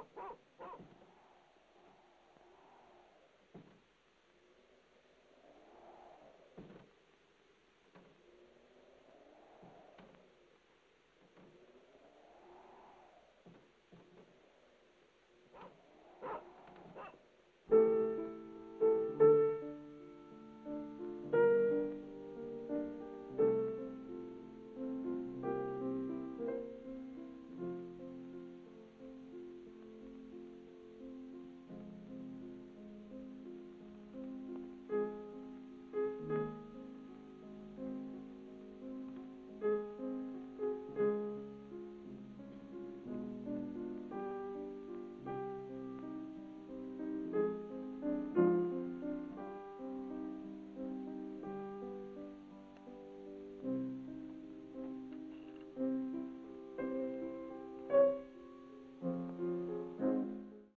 whoa, whoa.